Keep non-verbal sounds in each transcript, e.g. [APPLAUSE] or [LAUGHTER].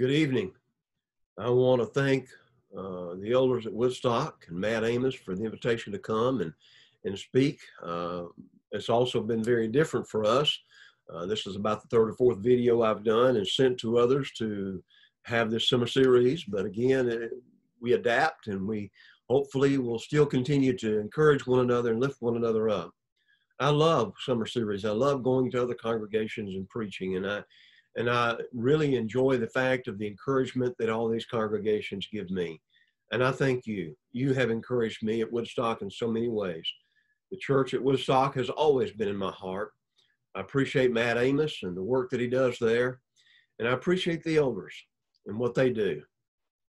Good evening. I want to thank uh, the elders at Woodstock and Matt Amos for the invitation to come and, and speak. Uh, it's also been very different for us. Uh, this is about the third or fourth video I've done and sent to others to have this summer series. But again, it, we adapt and we hopefully will still continue to encourage one another and lift one another up. I love summer series. I love going to other congregations and preaching, and I and I really enjoy the fact of the encouragement that all these congregations give me. And I thank you. You have encouraged me at Woodstock in so many ways. The church at Woodstock has always been in my heart. I appreciate Matt Amos and the work that he does there. And I appreciate the elders and what they do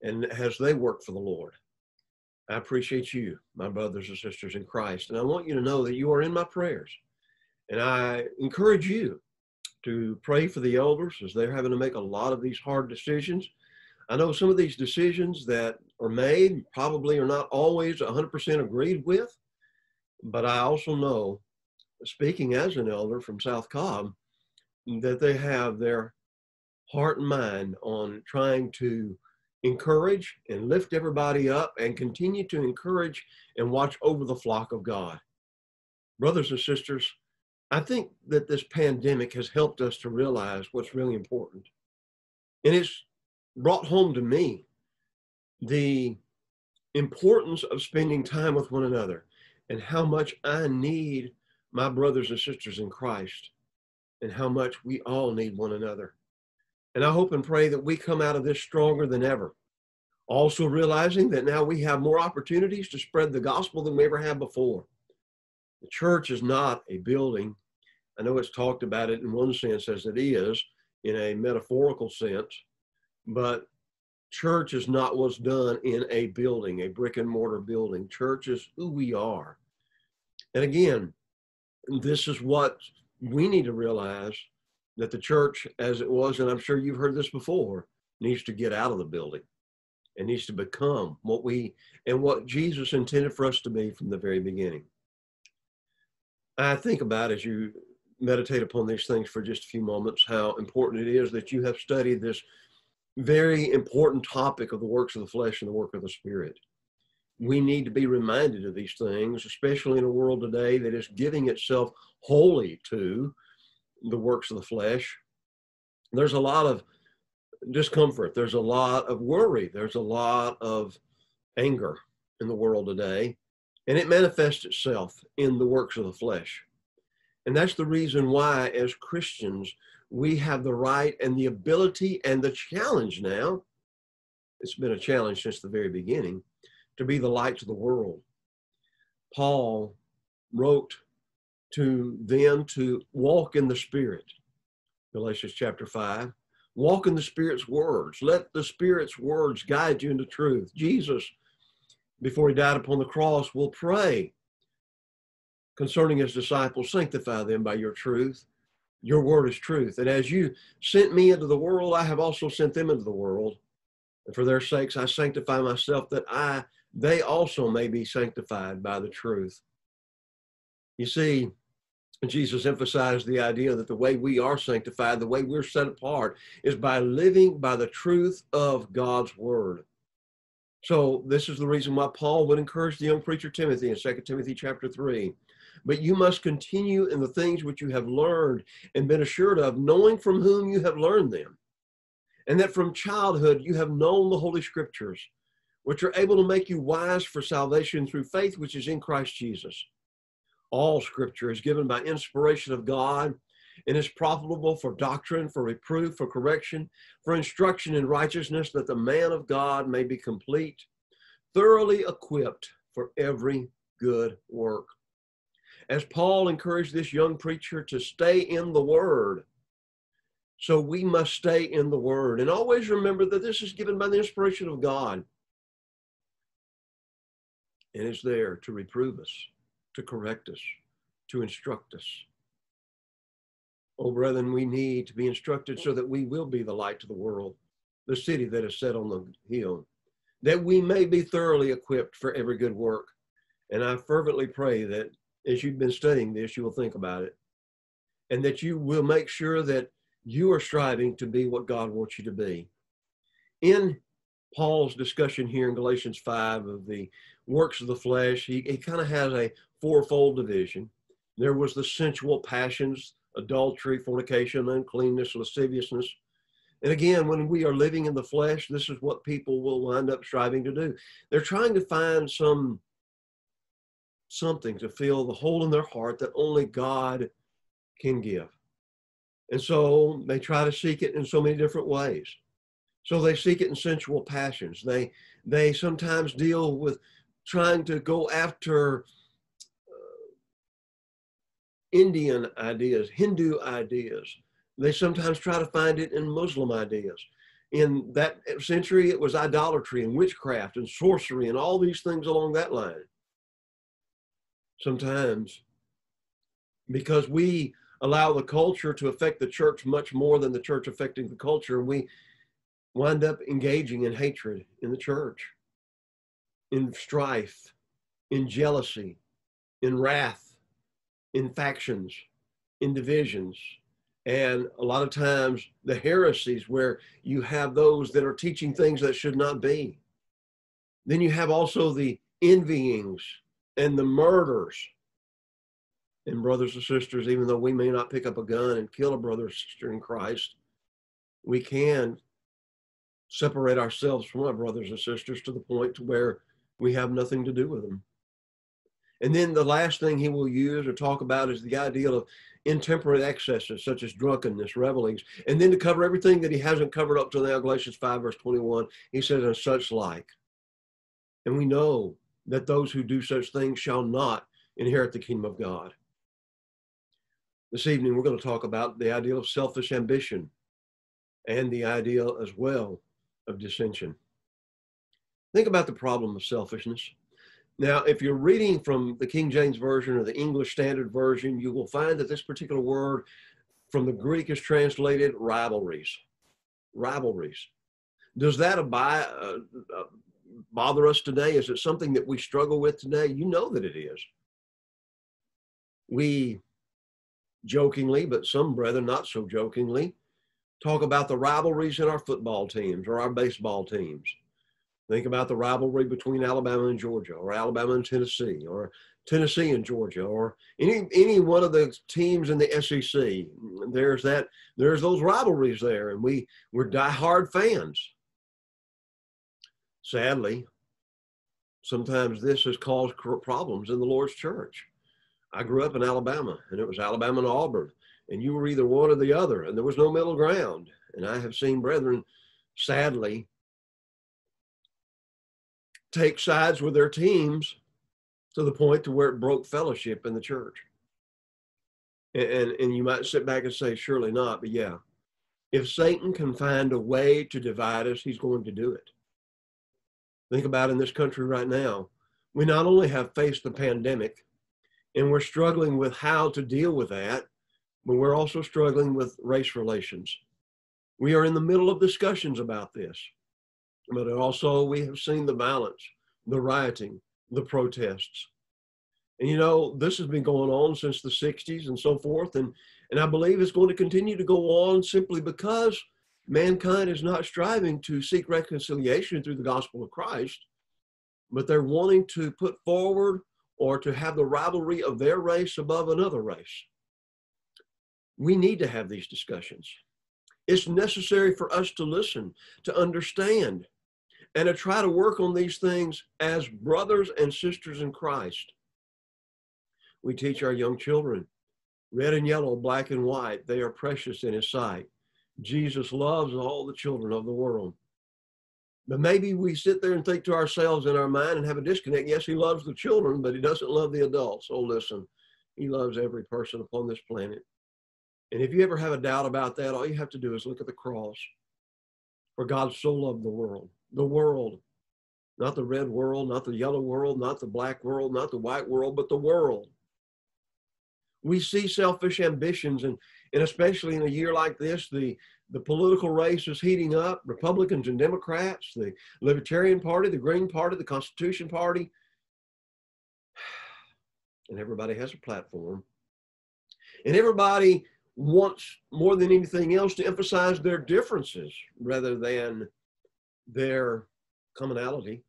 and as they work for the Lord. I appreciate you, my brothers and sisters in Christ. And I want you to know that you are in my prayers. And I encourage you to pray for the elders as they're having to make a lot of these hard decisions. I know some of these decisions that are made probably are not always 100% agreed with, but I also know, speaking as an elder from South Cobb, that they have their heart and mind on trying to encourage and lift everybody up and continue to encourage and watch over the flock of God. Brothers and sisters, I think that this pandemic has helped us to realize what's really important. And it's brought home to me the importance of spending time with one another and how much I need my brothers and sisters in Christ and how much we all need one another. And I hope and pray that we come out of this stronger than ever. Also, realizing that now we have more opportunities to spread the gospel than we ever had before. The church is not a building. I know it's talked about it in one sense as it is, in a metaphorical sense, but church is not what's done in a building, a brick and mortar building. Church is who we are. And again, this is what we need to realize that the church, as it was, and I'm sure you've heard this before, needs to get out of the building and needs to become what we and what Jesus intended for us to be from the very beginning. I think about as you meditate upon these things for just a few moments how important it is that you have studied this very important topic of the works of the flesh and the work of the spirit. We need to be reminded of these things, especially in a world today that is giving itself wholly to the works of the flesh. There's a lot of discomfort, there's a lot of worry, there's a lot of anger in the world today, and it manifests itself in the works of the flesh. And that's the reason why, as Christians, we have the right and the ability and the challenge now. It's been a challenge since the very beginning to be the light to the world. Paul wrote to them to walk in the Spirit. Galatians chapter 5. Walk in the Spirit's words. Let the Spirit's words guide you into truth. Jesus, before he died upon the cross, will pray concerning his disciples sanctify them by your truth. Your word is truth. And as you sent me into the world, I have also sent them into the world. And for their sakes, I sanctify myself that I, they also may be sanctified by the truth. You see, Jesus emphasized the idea that the way we are sanctified, the way we're set apart, is by living by the truth of God's word. So this is the reason why Paul would encourage the young preacher Timothy in 2 Timothy chapter 3. But you must continue in the things which you have learned and been assured of, knowing from whom you have learned them. And that from childhood you have known the Holy Scriptures, which are able to make you wise for salvation through faith which is in Christ Jesus. All scripture is given by inspiration of God and is profitable for doctrine, for reproof, for correction, for instruction in righteousness, that the man of God may be complete, thoroughly equipped for every good work. As Paul encouraged this young preacher to stay in the Word, so we must stay in the Word. And always remember that this is given by the inspiration of God. And it's there to reprove us to correct us, to instruct us. Oh, brethren, we need to be instructed so that we will be the light to the world, the city that is set on the hill, that we may be thoroughly equipped for every good work. And I fervently pray that as you've been studying this, you will think about it and that you will make sure that you are striving to be what God wants you to be. in Paul's discussion here in Galatians 5 of the works of the flesh, he, he kind of has a fourfold division. There was the sensual passions, adultery, fornication, uncleanness, lasciviousness. And again, when we are living in the flesh, this is what people will wind up striving to do. They're trying to find some something to fill the hole in their heart that only God can give. And so they try to seek it in so many different ways. So they seek it in sensual passions. They they sometimes deal with trying to go after uh, Indian ideas, Hindu ideas. They sometimes try to find it in Muslim ideas. In that century, it was idolatry and witchcraft and sorcery and all these things along that line. Sometimes, because we allow the culture to affect the church much more than the church affecting the culture, And we wind up engaging in hatred in the church, in strife, in jealousy, in wrath, in factions, in divisions. And a lot of times the heresies where you have those that are teaching things that should not be. Then you have also the envyings and the murders. And brothers and sisters, even though we may not pick up a gun and kill a brother or sister in Christ, we can separate ourselves from our brothers and sisters to the point to where we have nothing to do with them. And then the last thing he will use or talk about is the idea of intemperate excesses such as drunkenness, revelings. And then to cover everything that he hasn't covered up till now, Galatians 5, verse 21, he says, and such like. And we know that those who do such things shall not inherit the kingdom of God. This evening, we're going to talk about the ideal of selfish ambition and the ideal as well of dissension. Think about the problem of selfishness. Now, if you're reading from the King James Version or the English Standard Version, you will find that this particular word from the Greek is translated rivalries. Rivalries. Does that abide, uh, uh, bother us today? Is it something that we struggle with today? You know that it is. We jokingly, but some brethren not so jokingly, talk about the rivalries in our football teams or our baseball teams. Think about the rivalry between Alabama and Georgia, or Alabama and Tennessee, or Tennessee and Georgia, or any any one of the teams in the SEC. There's that. There's those rivalries there, and we we're diehard fans. Sadly, sometimes this has caused problems in the Lord's church. I grew up in Alabama, and it was Alabama and Auburn and you were either one or the other, and there was no middle ground. And I have seen brethren, sadly, take sides with their teams to the point to where it broke fellowship in the church. And, and, and you might sit back and say, surely not, but yeah. If Satan can find a way to divide us, he's going to do it. Think about in this country right now. We not only have faced the pandemic and we're struggling with how to deal with that, but we're also struggling with race relations. We are in the middle of discussions about this, but also we have seen the violence, the rioting, the protests. And you know, this has been going on since the 60s and so forth. And, and I believe it's going to continue to go on simply because mankind is not striving to seek reconciliation through the gospel of Christ, but they're wanting to put forward or to have the rivalry of their race above another race we need to have these discussions. It's necessary for us to listen, to understand, and to try to work on these things as brothers and sisters in Christ. We teach our young children red and yellow, black and white, they are precious in His sight. Jesus loves all the children of the world. But maybe we sit there and think to ourselves in our mind and have a disconnect. Yes, He loves the children, but He doesn't love the adults. Oh, listen, He loves every person upon this planet. And if you ever have a doubt about that, all you have to do is look at the cross. For God so loved the world, the world, not the red world, not the yellow world, not the black world, not the white world, but the world. We see selfish ambitions, and, and especially in a year like this, the, the political race is heating up. Republicans and Democrats, the Libertarian Party, the Green Party, the Constitution Party, [SIGHS] and everybody has a platform. And everybody wants more than anything else to emphasize their differences rather than their commonality.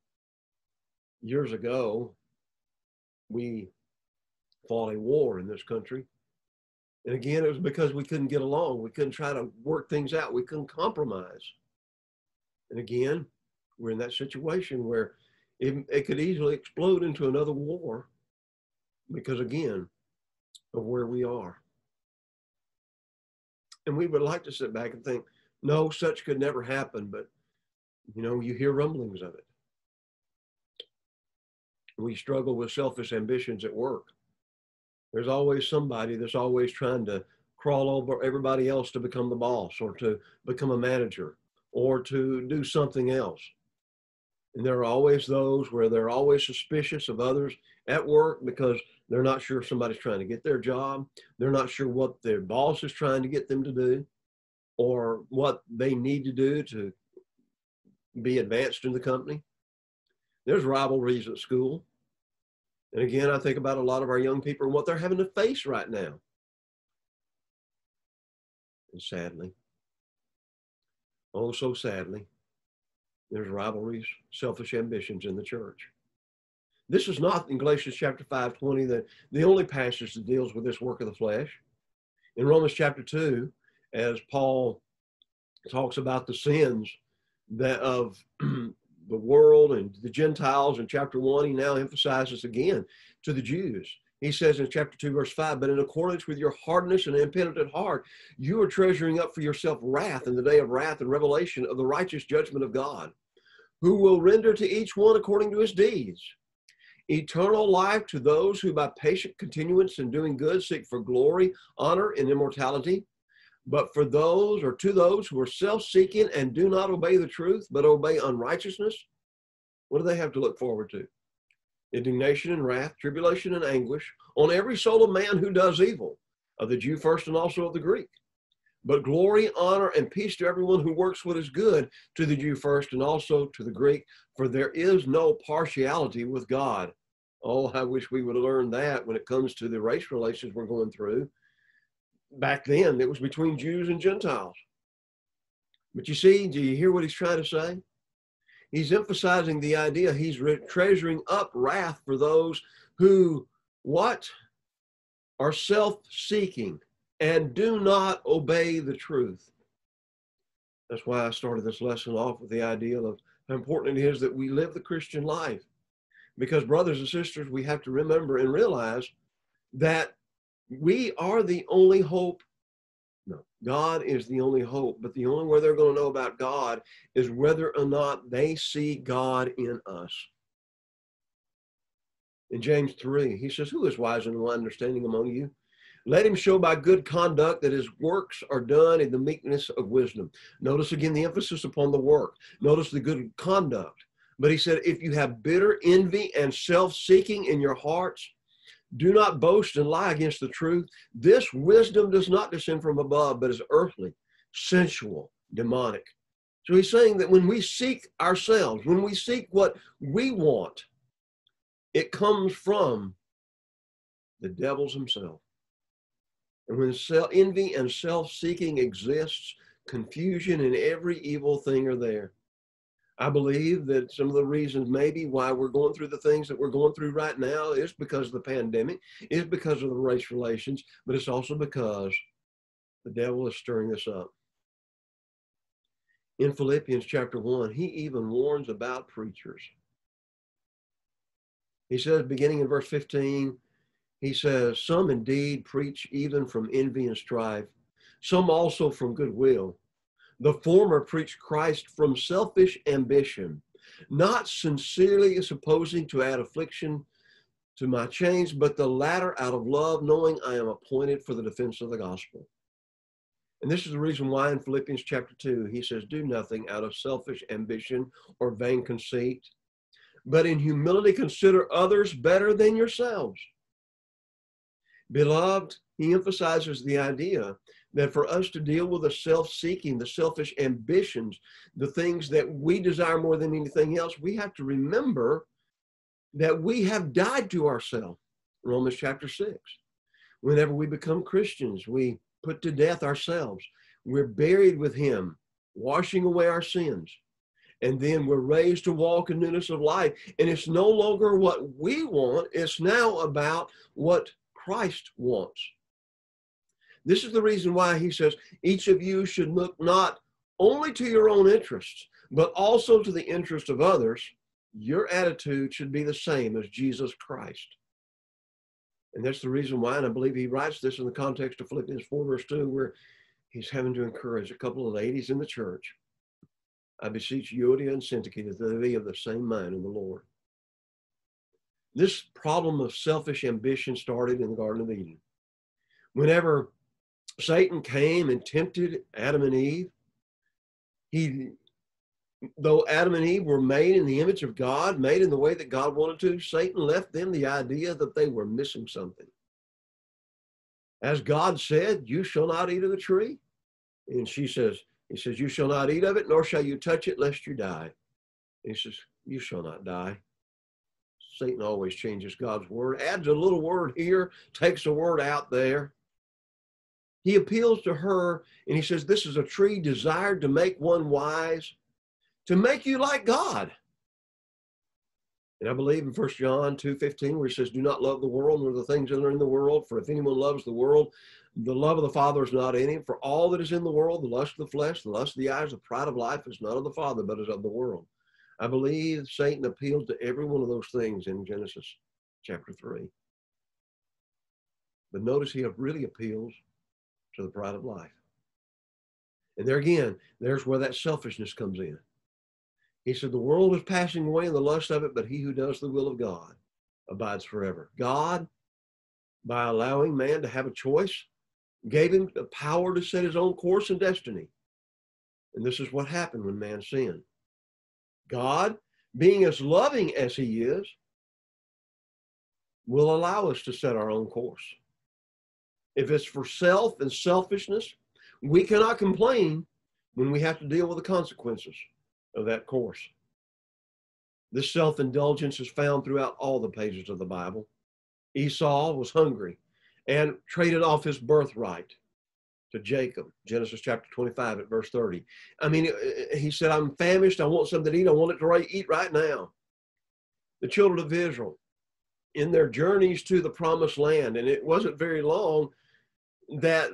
Years ago, we fought a war in this country. And again, it was because we couldn't get along. We couldn't try to work things out. We couldn't compromise. And again, we're in that situation where it, it could easily explode into another war because, again, of where we are. And we would like to sit back and think, no, such could never happen. But, you know, you hear rumblings of it. We struggle with selfish ambitions at work. There's always somebody that's always trying to crawl over everybody else to become the boss or to become a manager or to do something else. And there are always those where they're always suspicious of others at work because they're not sure if somebody's trying to get their job. They're not sure what their boss is trying to get them to do or what they need to do to be advanced in the company. There's rivalries at school. And again, I think about a lot of our young people and what they're having to face right now. And sadly, oh, so sadly, there's rivalries, selfish ambitions in the church. This is not in Galatians chapter 5 20, the, the only passage that deals with this work of the flesh. In Romans chapter 2, as Paul talks about the sins that of [CLEARS THROAT] the world and the Gentiles in chapter 1, he now emphasizes again to the Jews. He says in chapter 2, verse 5, but in accordance with your hardness and impenitent heart, you are treasuring up for yourself wrath in the day of wrath and revelation of the righteous judgment of God, who will render to each one according to his deeds eternal life to those who by patient continuance in doing good seek for glory, honor, and immortality. But for those or to those who are self seeking and do not obey the truth, but obey unrighteousness, what do they have to look forward to? Indignation and wrath, tribulation and anguish on every soul of man who does evil, of the Jew first and also of the Greek. But glory, honor, and peace to everyone who works what is good, to the Jew first and also to the Greek, for there is no partiality with God. Oh, I wish we would learned that when it comes to the race relations we're going through. Back then, it was between Jews and Gentiles. But you see, do you hear what he's trying to say? He's emphasizing the idea he's re- treasuring up wrath for those who, what? Are self seeking and do not obey the truth. That's why I started this lesson off with the idea of how important it is that we live the Christian life. Because, brothers and sisters, we have to remember and realize that we are the only hope. No, God is the only hope, but the only way they're going to know about God is whether or not they see God in us. In James 3, he says, Who is wise and understanding among you? Let him show by good conduct that his works are done in the meekness of wisdom. Notice again the emphasis upon the work. Notice the good conduct. But he said, if you have bitter envy and self seeking in your hearts, do not boast and lie against the truth. This wisdom does not descend from above, but is earthly, sensual, demonic. So he's saying that when we seek ourselves, when we seek what we want, it comes from the devil's himself. And when self, envy and self seeking exists, confusion and every evil thing are there. I believe that some of the reasons maybe why we're going through the things that we're going through right now is because of the pandemic, is because of the race relations, but it's also because the devil is stirring us up. In Philippians chapter 1, he even warns about preachers. He says, beginning in verse 15, he says, Some indeed preach even from envy and strife, some also from goodwill. The former preach Christ from selfish ambition, not sincerely supposing to add affliction to my chains, but the latter out of love, knowing I am appointed for the defense of the gospel. And this is the reason why in Philippians chapter 2, he says, Do nothing out of selfish ambition or vain conceit, but in humility consider others better than yourselves. Beloved, he emphasizes the idea that for us to deal with the self seeking, the selfish ambitions, the things that we desire more than anything else, we have to remember that we have died to ourselves. Romans chapter 6. Whenever we become Christians, we put to death ourselves. We're buried with Him, washing away our sins. And then we're raised to walk in newness of life. And it's no longer what we want, it's now about what Christ wants. This is the reason why he says each of you should look not only to your own interests, but also to the interest of others. Your attitude should be the same as Jesus Christ. And that's the reason why, and I believe he writes this in the context of Philippians 4, verse 2, where he's having to encourage a couple of ladies in the church. I beseech Euodia and Syntyche that they be of the same mind in the Lord. This problem of selfish ambition started in the Garden of Eden. Whenever Satan came and tempted Adam and Eve, he though Adam and Eve were made in the image of God, made in the way that God wanted to, Satan left them the idea that they were missing something. As God said, You shall not eat of the tree. And she says, He says, You shall not eat of it, nor shall you touch it, lest you die. And he says, You shall not die. Satan always changes God's word, adds a little word here, takes a word out there. He appeals to her and he says, This is a tree desired to make one wise to make you like God. And I believe in 1 John 2.15 where he says, Do not love the world nor the things that are in the world, for if anyone loves the world, the love of the Father is not in him. For all that is in the world, the lust of the flesh, the lust of the eyes, the pride of life is not of the Father, but is of the world. I believe Satan appealed to every one of those things in Genesis chapter 3. But notice he really appeals to the pride of life. And there again, there's where that selfishness comes in. He said, The world is passing away in the lust of it, but he who does the will of God abides forever. God, by allowing man to have a choice, gave him the power to set his own course and destiny. And this is what happened when man sinned. God, being as loving as he is, will allow us to set our own course. If it's for self and selfishness, we cannot complain when we have to deal with the consequences of that course. This self indulgence is found throughout all the pages of the Bible. Esau was hungry and traded off his birthright to Jacob, Genesis chapter 25 at verse 30. I mean, uh, uh, he said, I'm famished. I want something to eat. I want it to eat right now. The children of Israel, in their journeys to the promised land, and it wasn't very long that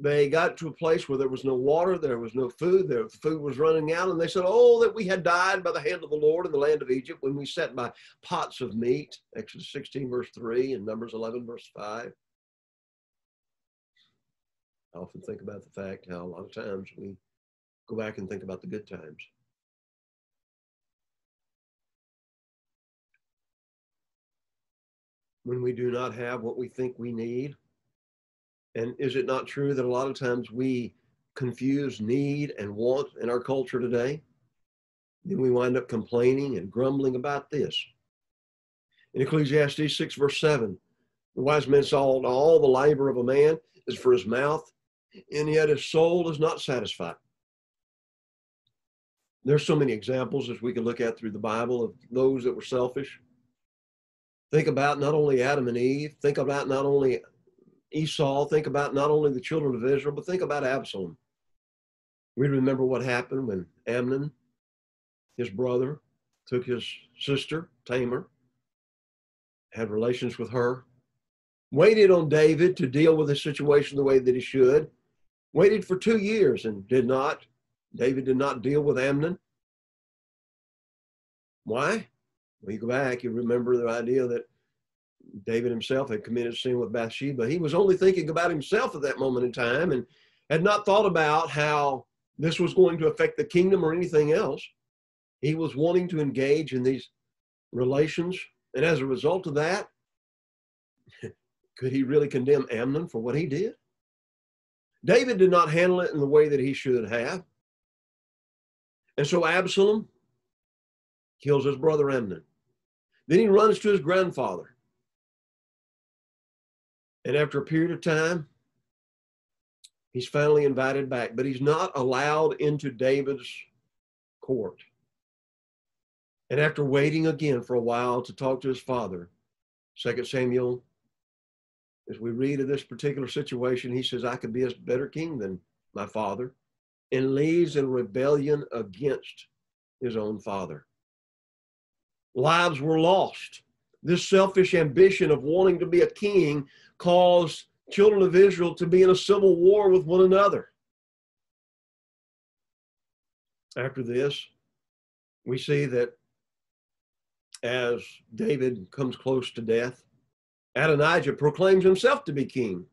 they got to a place where there was no water, there was no food, the food was running out, and they said, Oh, that we had died by the hand of the Lord in the land of Egypt when we sat by pots of meat. Exodus 16, verse 3, and Numbers 11, verse 5. I often think about the fact how a lot of times we go back and think about the good times. When we do not have what we think we need, and is it not true that a lot of times we confuse need and want in our culture today? Then we wind up complaining and grumbling about this. In Ecclesiastes 6, verse 7, the wise man saw all the labor of a man is for his mouth, and yet his soul is not satisfied. There's so many examples as we can look at through the Bible of those that were selfish. Think about not only Adam and Eve, think about not only Esau, think about not only the children of Israel, but think about Absalom. We remember what happened when Amnon, his brother, took his sister, Tamar, had relations with her, waited on David to deal with the situation the way that he should, waited for two years and did not. David did not deal with Amnon. Why? When you go back, you remember the idea that David himself had committed sin with Bathsheba. He was only thinking about himself at that moment in time and had not thought about how this was going to affect the kingdom or anything else. He was wanting to engage in these relations. And as a result of that, [LAUGHS] could he really condemn Amnon for what he did? David did not handle it in the way that he should have. And so Absalom kills his brother Amnon. Then he runs to his grandfather and after a period of time, he's finally invited back, but he's not allowed into David's court. And after waiting again for a while to talk to his father, 2 Samuel, as we read of this particular situation, he says, I could be a better king than my father, and leads in rebellion against his own father. Lives were lost. This selfish ambition of wanting to be a king caused children of Israel to be in a civil war with one another. After this, we see that as David comes close to death, Adonijah proclaims himself to be king.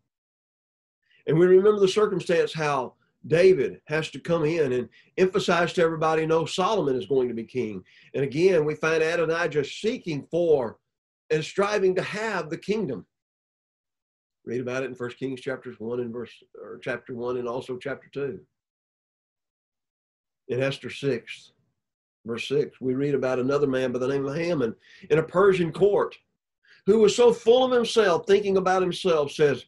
And we remember the circumstance how David has to come in and emphasize to everybody no, Solomon is going to be king. And again, we find Adonijah seeking for and striving to have the kingdom. Read about it in First Kings chapters one and verse or chapter one and also chapter two. In Esther 6, verse 6, we read about another man by the name of Haman in a Persian court who was so full of himself, thinking about himself, says,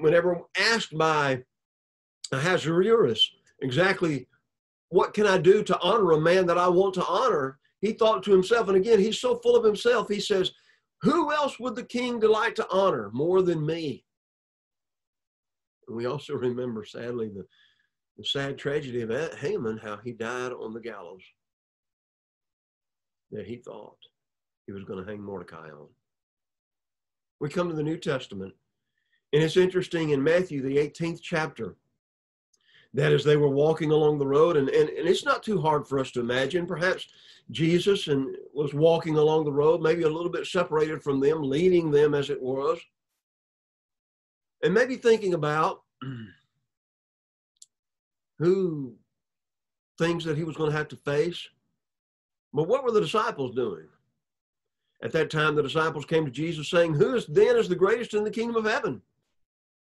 whenever asked by Ahasuerus exactly what can I do to honor a man that I want to honor, he thought to himself, and again, he's so full of himself, he says, Who else would the king delight to honor more than me? And we also remember, sadly, the, the sad tragedy of Haman, how he died on the gallows that he thought he was going to hang Mordecai on. We come to the New Testament, and it's interesting in Matthew, the 18th chapter, that as they were walking along the road, and, and, and it's not too hard for us to imagine, perhaps Jesus and was walking along the road, maybe a little bit separated from them, leading them as it was, and maybe thinking about [CLEARS THROAT] who things that he was going to have to face. But what were the disciples doing? At that time, the disciples came to Jesus saying, Who is then is the greatest in the kingdom of heaven?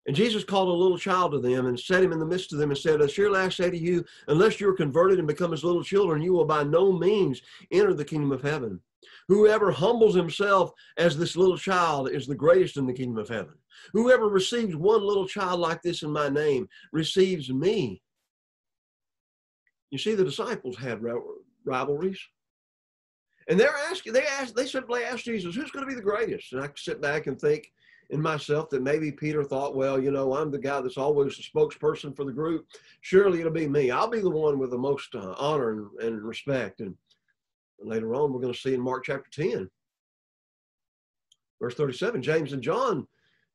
And Jesus called a little child to them and set him in the midst of them and said, Surely I say to you, unless you are converted and become as little children, you will by no means enter the kingdom of heaven. Whoever humbles himself as this little child is the greatest in the kingdom of heaven. Whoever receives one little child like this in my name receives me. You see, the disciples had rivalries. And they're asking, they asked, they simply asked Jesus, who's going to be the greatest? And I sit back and think, in myself that maybe Peter thought, well, you know, I'm the guy that's always the spokesperson for the group. Surely it'll be me. I'll be the one with the most uh, honor and, and respect. And later on, we're going to see in Mark chapter 10, verse 37, James and John,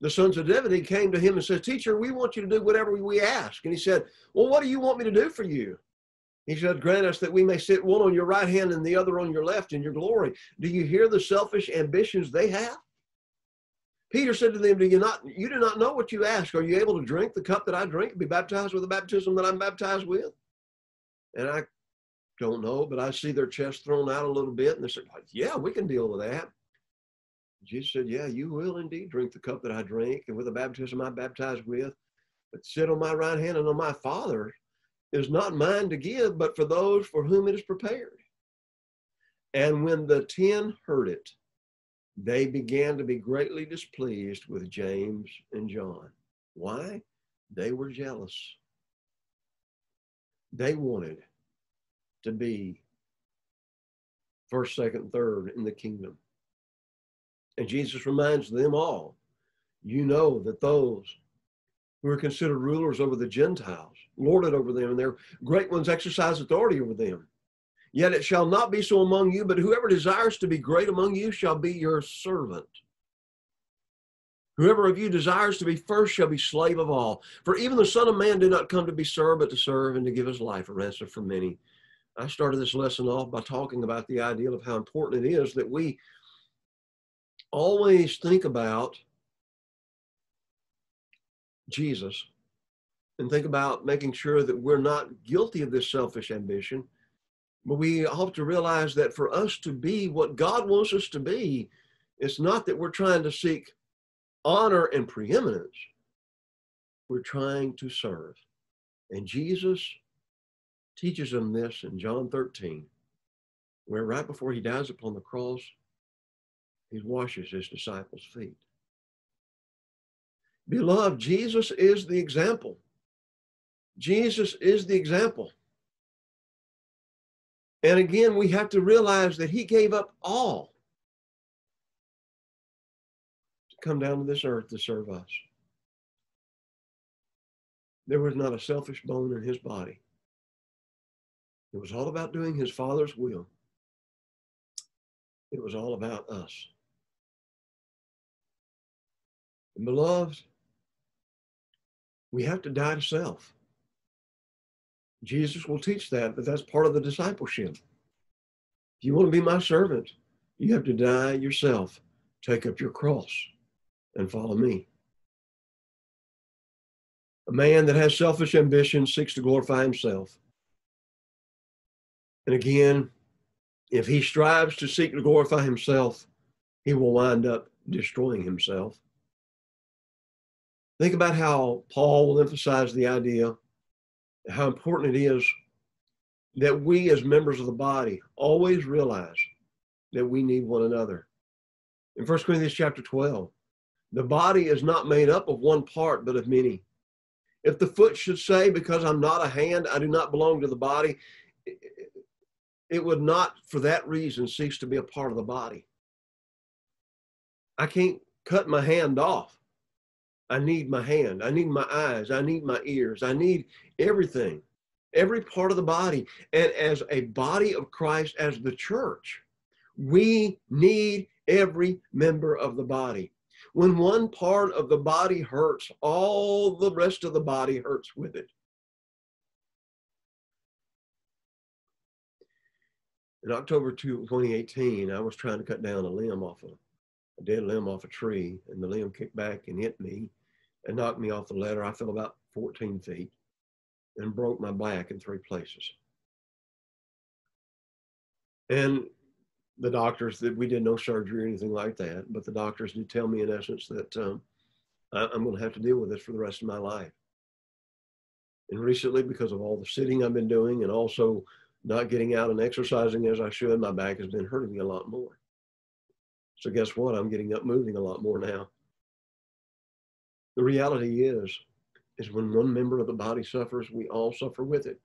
the sons of Zebedee, came to him and said, Teacher, we want you to do whatever we ask. And he said, Well, what do you want me to do for you? He said, Grant us that we may sit one on your right hand and the other on your left in your glory. Do you hear the selfish ambitions they have? Peter said to them, Do you not you do not know what you ask? Are you able to drink the cup that I drink, and be baptized with the baptism that I'm baptized with? And I don't know, but I see their chest thrown out a little bit, and they said, Yeah, we can deal with that. Jesus said, Yeah, you will indeed drink the cup that I drink, and with the baptism I'm baptized with. But sit on my right hand and on my Father is not mine to give, but for those for whom it is prepared. And when the ten heard it, they began to be greatly displeased with James and John. Why? They were jealous. They wanted to be first, second, third in the kingdom. And Jesus reminds them all you know that those who are considered rulers over the Gentiles lord it over them, and their great ones exercise authority over them. Yet it shall not be so among you, but whoever desires to be great among you shall be your servant. Whoever of you desires to be first shall be slave of all. For even the Son of Man did not come to be served, but to serve and to give his life a ransom for many. I started this lesson off by talking about the idea of how important it is that we always think about Jesus and think about making sure that we're not guilty of this selfish ambition we have to realize that for us to be what God wants us to be, it's not that we're trying to seek honor and preeminence. We're trying to serve. And Jesus teaches them this in John 13, where right before he dies upon the cross, he washes his disciples' feet. Beloved, Jesus is the example. Jesus is the example. And again, we have to realize that he gave up all to come down to this earth to serve us. There was not a selfish bone in his body. It was all about doing his Father's will. It was all about us. And beloved, we have to die to self. Jesus will teach that, but that's part of the discipleship. If you want to be my servant, you have to die yourself, take up your cross, and follow me. A man that has selfish ambition seeks to glorify himself. And again, if he strives to seek to glorify himself, he will wind up destroying himself. Think about how Paul will emphasize the idea how important it is that we as members of the body always realize that we need one another. In 1 Corinthians chapter 12, the body is not made up of one part, but of many. If the foot should say, Because I'm not a hand, I do not belong to the body, it would not, for that reason, cease to be a part of the body. I can't cut my hand off. I need my hand. I need my eyes. I need my ears. I need everything, every part of the body. And as a body of Christ, as the church, we need every member of the body. When one part of the body hurts, all the rest of the body hurts with it. In October 2018, I was trying to cut down a limb off a, a dead limb off a tree, and the limb kicked back and hit me and knocked me off the ladder. I fell about 14 feet and broke my back in three places. And the doctors that we did no surgery or anything like that, but the doctors did tell me in essence that um, I, I'm going to have to deal with this for the rest of my life. And recently, because of all the sitting I've been doing and also not getting out and exercising as I should, my back has been hurting me a lot more. So guess what? I'm getting up moving a lot more now. The reality is, is when one member of the body suffers, we all suffer with it.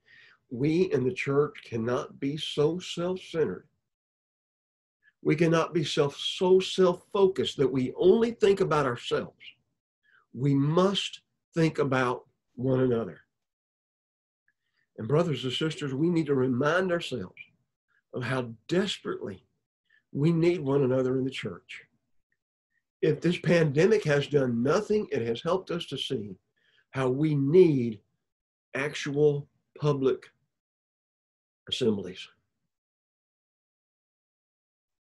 We in the church cannot be so self-centered. We cannot be self so self-focused that we only think about ourselves. We must think about one another. And brothers and sisters, we need to remind ourselves of how desperately we need one another in the church. If this pandemic has done nothing, it has helped us to see how we need actual public assemblies.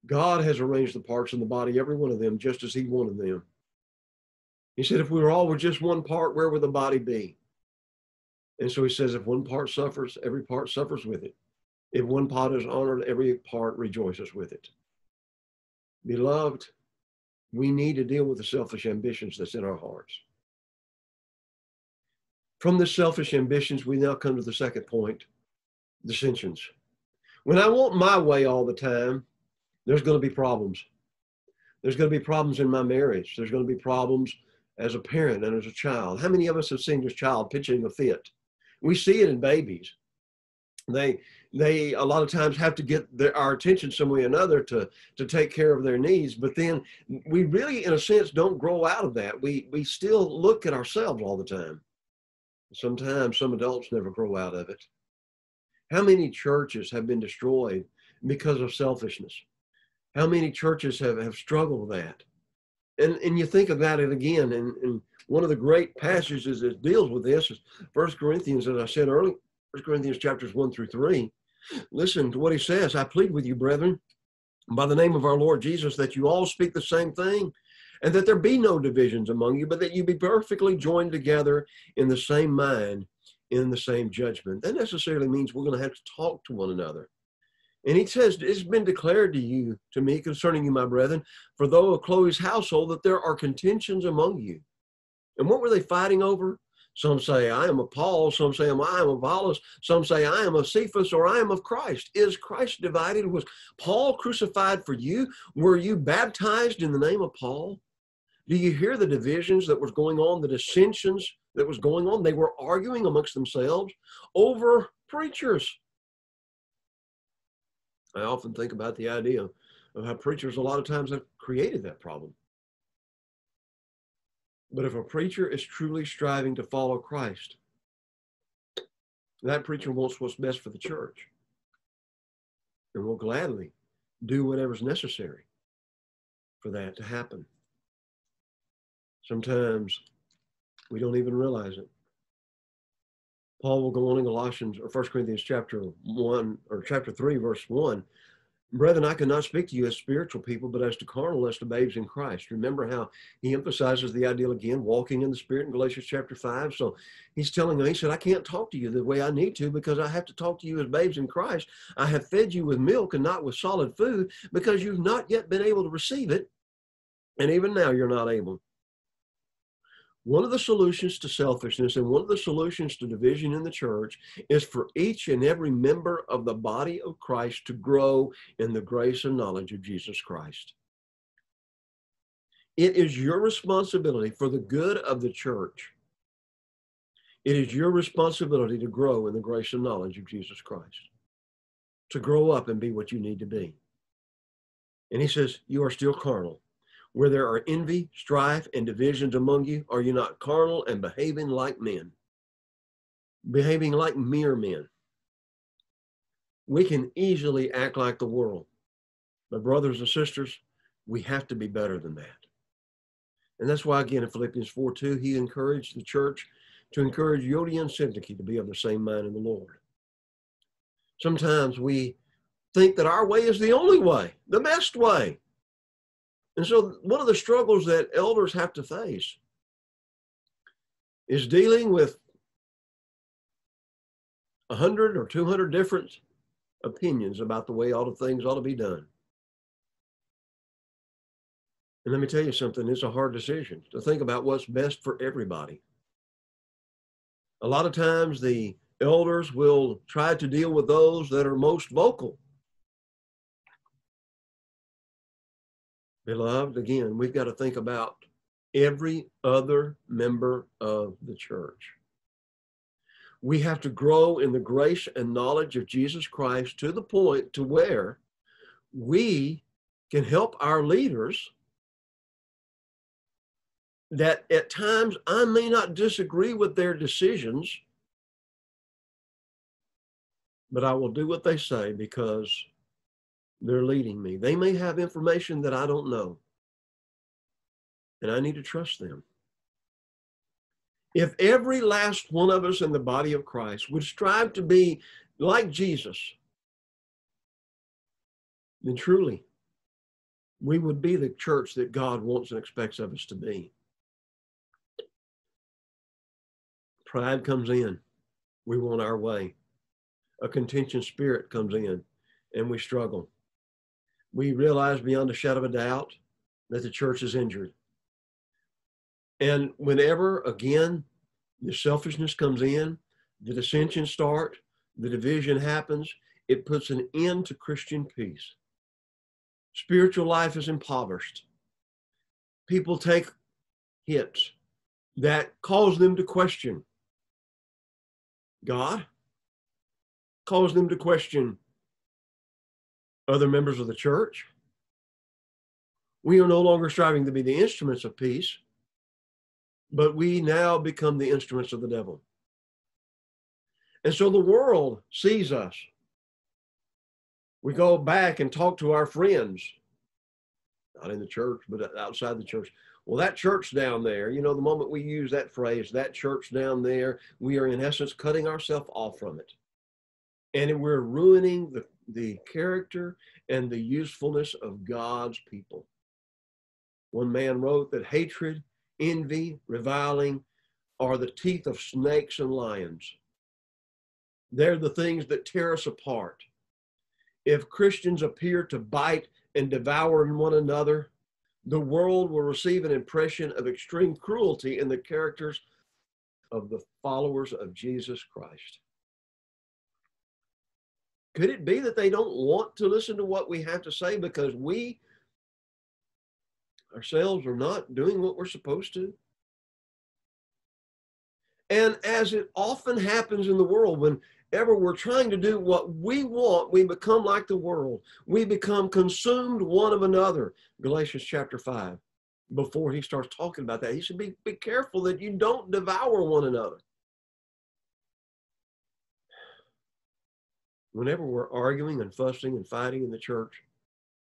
God has arranged the parts in the body, every one of them, just as He wanted them. He said, if we were all with just one part, where would the body be? And so he says, if one part suffers, every part suffers with it. If one part is honored, every part rejoices with it. Beloved, we need to deal with the selfish ambitions that's in our hearts. From the selfish ambitions, we now come to the second point dissensions. When I want my way all the time, there's going to be problems. There's going to be problems in my marriage. There's going to be problems as a parent and as a child. How many of us have seen this child pitching a fit? We see it in babies. They they a lot of times have to get their, our attention some way or another to to take care of their needs. But then we really, in a sense, don't grow out of that. We we still look at ourselves all the time. Sometimes some adults never grow out of it. How many churches have been destroyed because of selfishness? How many churches have, have struggled with that? And and you think about it again, and, and one of the great passages that deals with this is First Corinthians, as I said earlier, First Corinthians chapters one through three. Listen to what he says. I plead with you, brethren, by the name of our Lord Jesus, that you all speak the same thing, and that there be no divisions among you, but that you be perfectly joined together in the same mind, in the same judgment. That necessarily means we're going to have to talk to one another. And he says, It's been declared to you, to me, concerning you, my brethren, for though of Chloe's household, that there are contentions among you. And what were they fighting over? Some say, I am of Paul. Some say, I am of Apollos. Some say, I am of Cephas or I am of Christ. Is Christ divided? Was Paul crucified for you? Were you baptized in the name of Paul? Do you hear the divisions that was going on, the dissensions that was going on? They were arguing amongst themselves over preachers. I often think about the idea of how preachers a lot of times have created that problem. But if a preacher is truly striving to follow Christ, that preacher wants what's best for the church. And we'll gladly do whatever's necessary for that to happen. Sometimes we don't even realize it. Paul will go on in Galatians or First Corinthians chapter 1 or chapter 3, verse 1 Brethren, I cannot speak to you as spiritual people, but as to carnal, as to babes in Christ. Remember how he emphasizes the ideal again, walking in the Spirit in Galatians chapter 5. So he's telling them, he said, I can't talk to you the way I need to because I have to talk to you as babes in Christ. I have fed you with milk and not with solid food because you've not yet been able to receive it. And even now, you're not able. One of the solutions to selfishness and one of the solutions to division in the church is for each and every member of the body of Christ to grow in the grace and knowledge of Jesus Christ. It is your responsibility for the good of the church. It is your responsibility to grow in the grace and knowledge of Jesus Christ, to grow up and be what you need to be. And he says, You are still carnal where there are envy, strife, and divisions among you? Are you not carnal and behaving like men? Behaving like mere men. We can easily act like the world. But, brothers and sisters, we have to be better than that. And that's why, again, in Philippians 4 2, he encouraged the church to encourage Euodia and Syntyche to be of the same mind in the Lord. Sometimes we think that our way is the only way, the best way. And so, one of the struggles that elders have to face is dealing with 100 or 200 different opinions about the way all the things ought to be done. And let me tell you something, it's a hard decision to think about what's best for everybody. A lot of times, the elders will try to deal with those that are most vocal Beloved, again, we've got to think about every other member of the church. We have to grow in the grace and knowledge of Jesus Christ to the point to where we can help our leaders that at times I may not disagree with their decisions, but I will do what they say because they're leading me. They may have information that I don't know, and I need to trust them. If every last one of us in the body of Christ would strive to be like Jesus, then truly we would be the church that God wants and expects of us to be. Pride comes in. We want our way. A contentious spirit comes in and we struggle we realize beyond a shadow of a doubt that the church is injured. And whenever, again, the selfishness comes in, the dissension start, the division happens, it puts an end to Christian peace. Spiritual life is impoverished. People take hits that cause them to question God, cause them to question other members of the church. We are no longer striving to be the instruments of peace, but we now become the instruments of the devil. And so the world sees us. We go back and talk to our friends, not in the church, but outside the church. Well, that church down there, you know, the moment we use that phrase, that church down there, we are in essence cutting ourselves off from it. And we're ruining the the character and the usefulness of God's people. One man wrote that hatred, envy, reviling are the teeth of snakes and lions. They're the things that tear us apart. If Christians appear to bite and devour one another, the world will receive an impression of extreme cruelty in the characters of the followers of Jesus Christ. Could it be that they don't want to listen to what we have to say because we ourselves are not doing what we're supposed to? And as it often happens in the world, whenever we're trying to do what we want, we become like the world. We become consumed one of another. Galatians chapter 5. Before he starts talking about that, he should be, be careful that you don't devour one another. Whenever we're arguing and fussing and fighting in the church,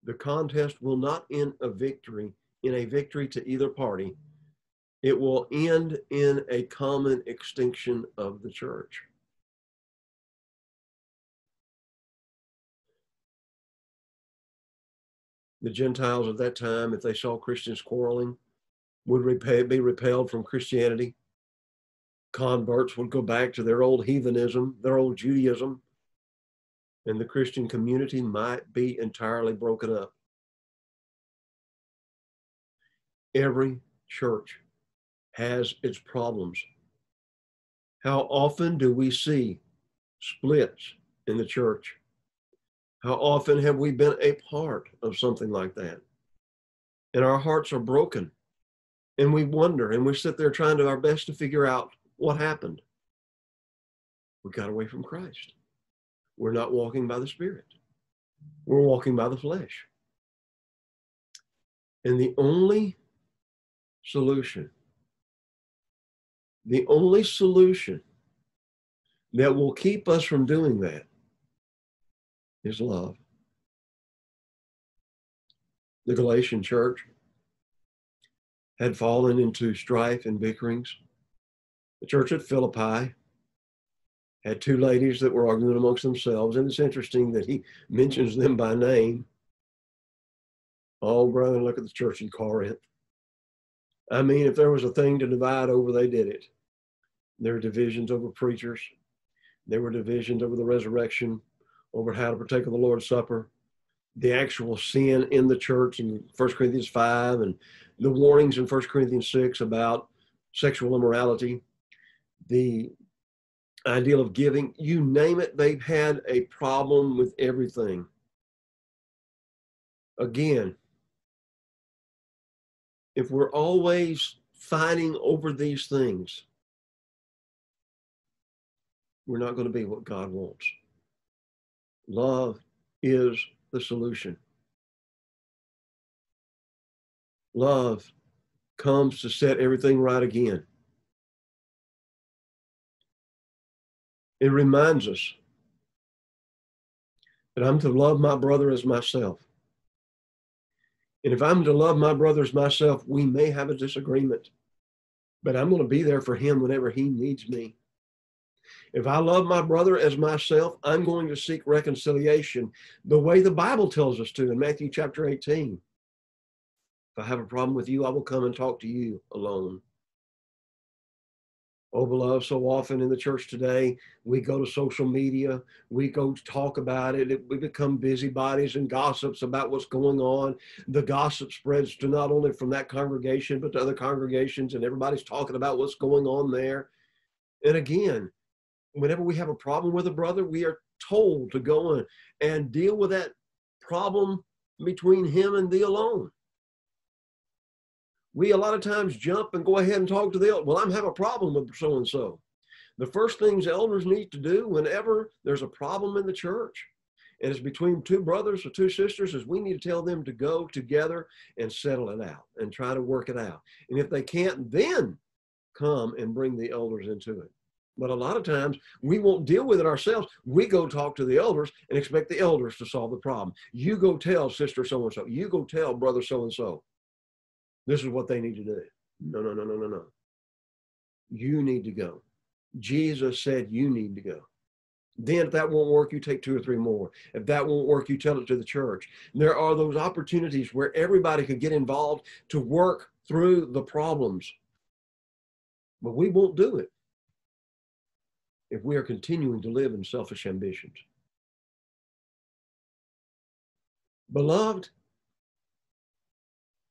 the contest will not end a victory in a victory to either party. It will end in a common extinction of the church. The Gentiles of that time, if they saw Christians quarreling, would repay, be repelled from Christianity. Converts would go back to their old heathenism, their old Judaism, and the Christian community might be entirely broken up. Every church has its problems. How often do we see splits in the church? How often have we been a part of something like that? And our hearts are broken. And we wonder and we sit there trying to our best to figure out what happened. We got away from Christ. We're not walking by the Spirit. We're walking by the flesh. And the only solution, the only solution that will keep us from doing that is love. The Galatian church had fallen into strife and bickerings. The church at Philippi had two ladies that were arguing amongst themselves. And it's interesting that he mentions them by name. Oh, brother, look at the church in Corinth. I mean, if there was a thing to divide over, they did it. There were divisions over preachers. There were divisions over the resurrection, over how to partake of the Lord's Supper, the actual sin in the church in 1 Corinthians 5, and the warnings in 1 Corinthians 6 about sexual immorality, the ideal of giving, you name it, they've had a problem with everything. Again, if we're always fighting over these things, we're not going to be what God wants. Love is the solution. Love comes to set everything right again. It reminds us that I'm to love my brother as myself. And if I'm to love my brother as myself, we may have a disagreement, but I'm going to be there for him whenever he needs me. If I love my brother as myself, I'm going to seek reconciliation the way the Bible tells us to in Matthew chapter 18. If I have a problem with you, I will come and talk to you alone. Oh, beloved, so often in the church today, we go to social media, we go talk about it, we become busybodies and gossips about what's going on. The gossip spreads to not only from that congregation, but to other congregations, and everybody's talking about what's going on there. And again, whenever we have a problem with a brother, we are told to go and, and deal with that problem between him and thee alone we a lot of times jump and go ahead and talk to the elder. Well, I'm having a problem with so and so. The first things elders need to do whenever there's a problem in the church and it's between two brothers or two sisters is we need to tell them to go together and settle it out and try to work it out. And if they can't, then come and bring the elders into it. But a lot of times we won't deal with it ourselves. We go talk to the elders and expect the elders to solve the problem. You go tell sister so and so. You go tell brother so and so. This is what they need to do. No, no, no, no, no, no. You need to go. Jesus said you need to go. Then, if that won't work, you take two or three more. If that won't work, you tell it to the church. There are those opportunities where everybody could get involved to work through the problems. But we won't do it if we are continuing to live in selfish ambitions. Beloved,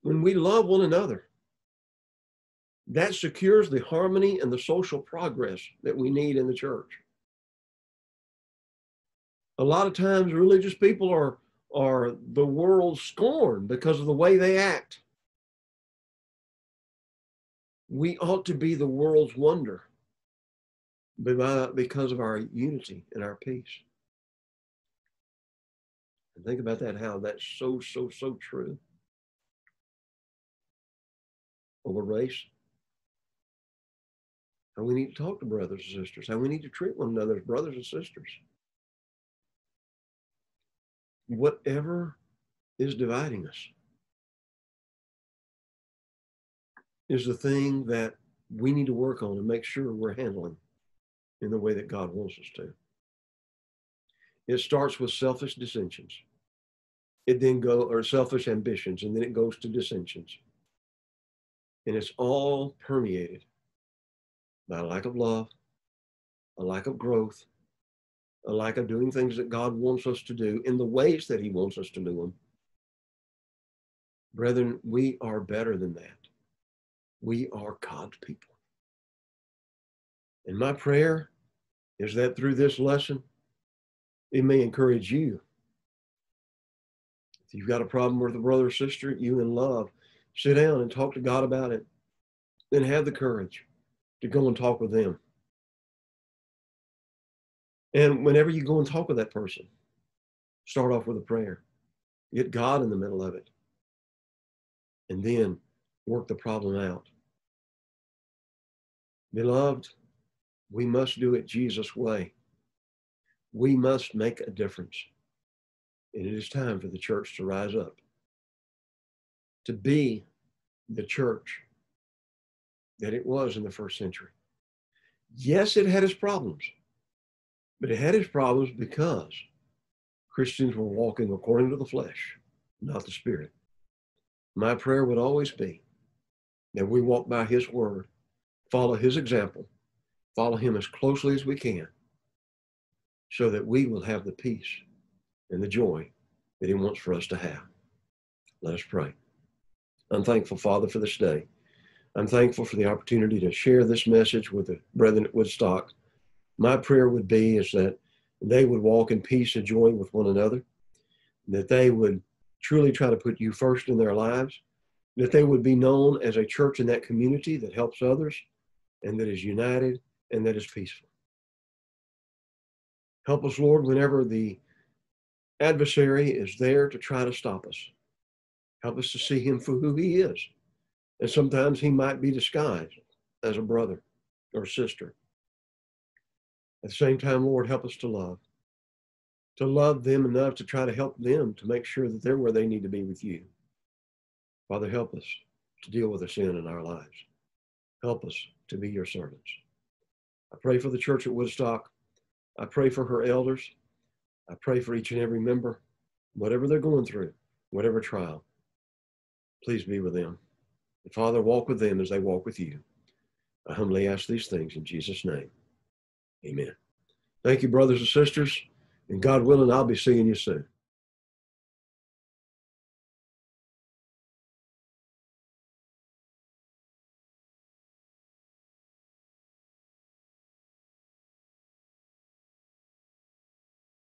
when we love one another, that secures the harmony and the social progress that we need in the church. A lot of times, religious people are, are the world's scorn because of the way they act. We ought to be the world's wonder because of our unity and our peace. And think about that, how that's so, so, so true over race. How we need to talk to brothers and sisters, how we need to treat one another as brothers and sisters. whatever is dividing us is the thing that we need to work on and make sure we're handling in the way that God wants us to. It starts with selfish dissensions. It then go or selfish ambitions, and then it goes to dissensions. And it's all permeated by a lack of love, a lack of growth, a lack of doing things that God wants us to do in the ways that He wants us to do them. Brethren, we are better than that. We are God's people. And my prayer is that through this lesson, it may encourage you. If you've got a problem with a brother or sister, you in love, sit down and talk to God about it. Then have the courage to go and talk with them. And whenever you go and talk with that person, start off with a prayer. Get God in the middle of it. And then work the problem out. Beloved, we must do it Jesus' way. We must make a difference. And it is time for the church to rise up, to be the church that it was in the first century. Yes, it had its problems, but it had its problems because Christians were walking according to the flesh, not the spirit. My prayer would always be that we walk by his word, follow his example, follow him as closely as we can, so that we will have the peace and the joy that he wants for us to have. Let us pray. I'm thankful, Father, for this day. I'm thankful for the opportunity to share this message with the brethren at Woodstock. My prayer would be is that they would walk in peace and joy with one another, that they would truly try to put you first in their lives, that they would be known as a church in that community that helps others and that is united and that is peaceful. Help us, Lord, whenever the adversary is there to try to stop us. Help us to see him for who he is and sometimes he might be disguised as a brother or sister. At the same time, Lord, help us to love, to love them enough to try to help them to make sure that they're where they need to be with you. Father, help us to deal with the sin in our lives. Help us to be your servants. I pray for the church at Woodstock. I pray for her elders. I pray for each and every member, whatever they're going through, whatever trial. Please be with them. And Father, walk with them as they walk with you. I humbly ask these things in Jesus' name. Amen. Thank you, brothers and sisters. And God willing, I'll be seeing you soon.